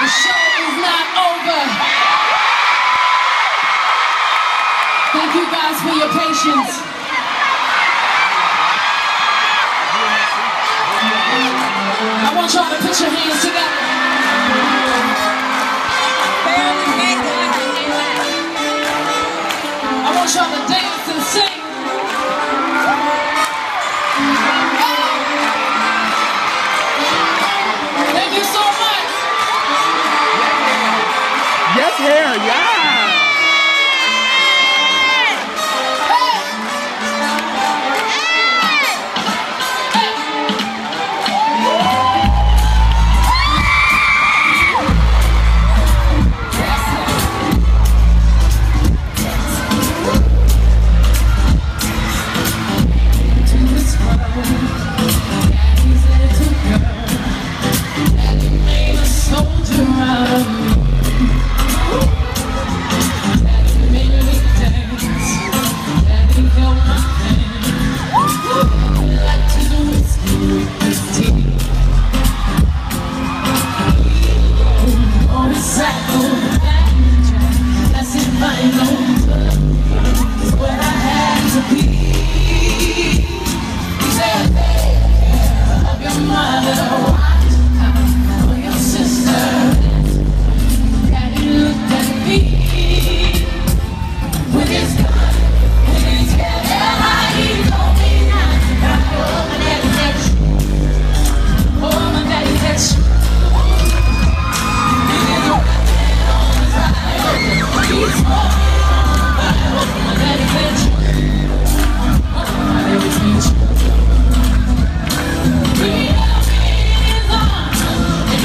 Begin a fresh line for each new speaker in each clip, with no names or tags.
The show is not over. Thank you guys for your patience. I want y'all to put your hands together.
Yeah. Oh.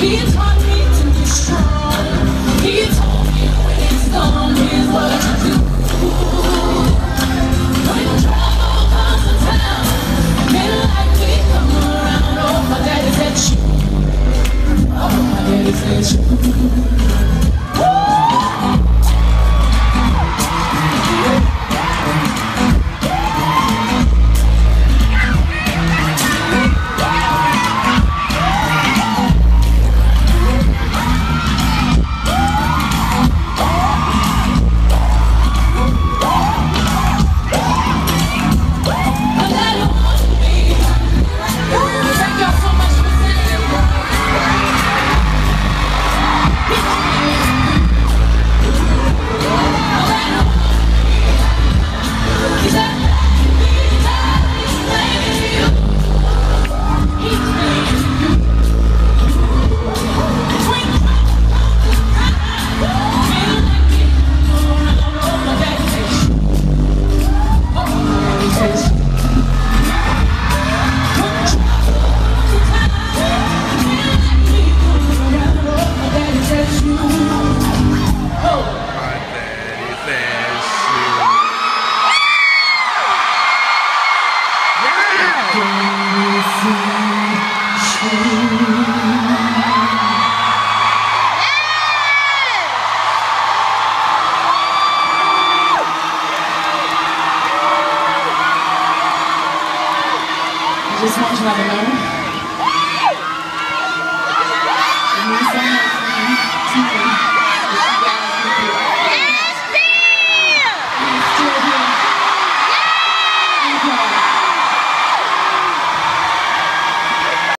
He taught me to be strong. He told me when it's to do. When trouble comes come around. Oh, my daddy said. Oh, my daddy said.
just want to all to know